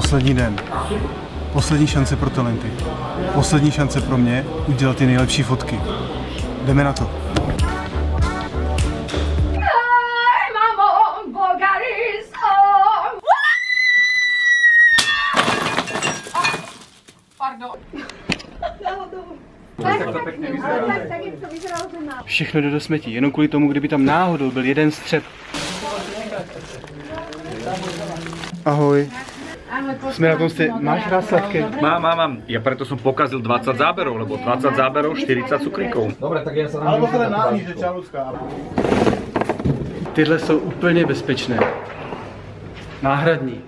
poslední den. Poslední šance pro talenty. Poslední šance pro mě udělat ty nejlepší fotky. Jdeme na to. Mamo, Bogaris. Pardon. Všechno jde do smetí, jenom kvůli tomu, kdyby tam náhodou byl jeden střep. Ahoj. Jsme na tom stejně. Máš rád sladké? Mám, mám, mám. Ja preto som pokazil 20 záberov, lebo 20 záberov, 40 cukríkov. Tyhle jsou úplně bezpečné. Náhradní.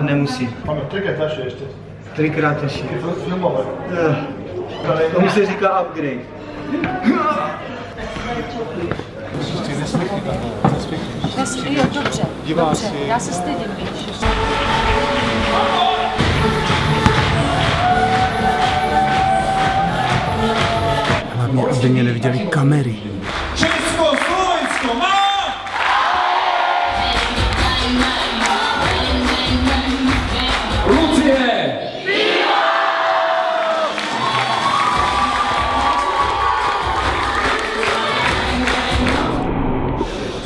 Tahat nemusí. Máme trikrát ještě. Třikrát ještě. To filmové. Tomu se říká upgrade. Já si, jo, dobře, dobře, já se stydím, víš. Hlavně, aby mě neviděli kamery.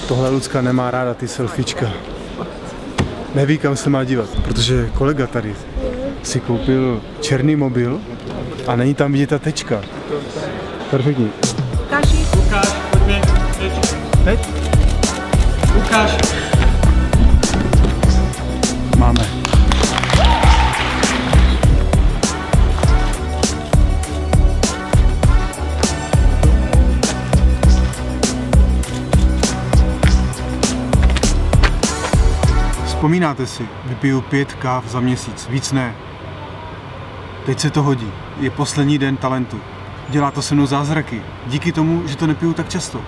Tohle Lucka nemá ráda ty selfiečka. Neví, kam se má dívat, protože kolega tady si koupil černý mobil a není tam vidět ta tečka. Perfektní. Ukáž, pojďme, teď. Teď? Vzpomínáte si, vypiju pět káv za měsíc, víc ne. Teď se to hodí. Je poslední den talentu. Dělá to se mnou zázraky. Díky tomu, že to nepiju tak často.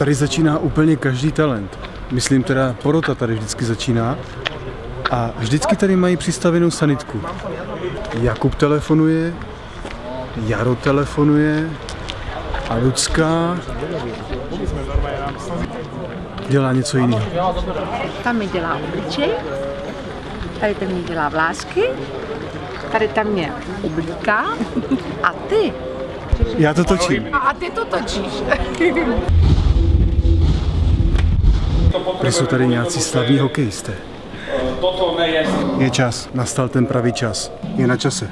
Tady začíná úplně každý talent. Myslím teda, porota tady vždycky začíná. A vždycky tady mají přistavenou sanitku. Jakub telefonuje, Jaro telefonuje a Lucka dělá něco jiného. tam mi dělá obličej, tady tam mi dělá vlásky, tady tam mě oblíká a ty, Já to točím. a ty to točíš. Když jsou tady nějací slavní hokejisté. Je čas, nastal ten pravý čas. Je na čase.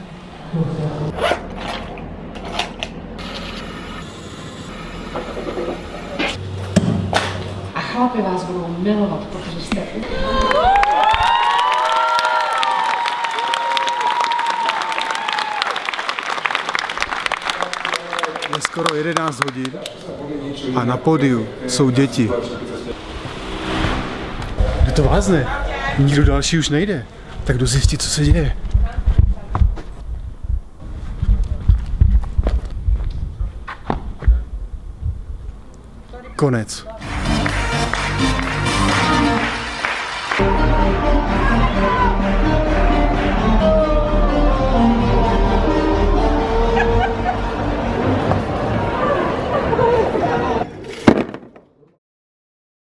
A chlapi vás budou milovat, protože jste Je skoro 11 hodin a na pódiu jsou děti. To vázne? Nikdo další už nejde. Tak jdu zjistit, co se děje. Konec.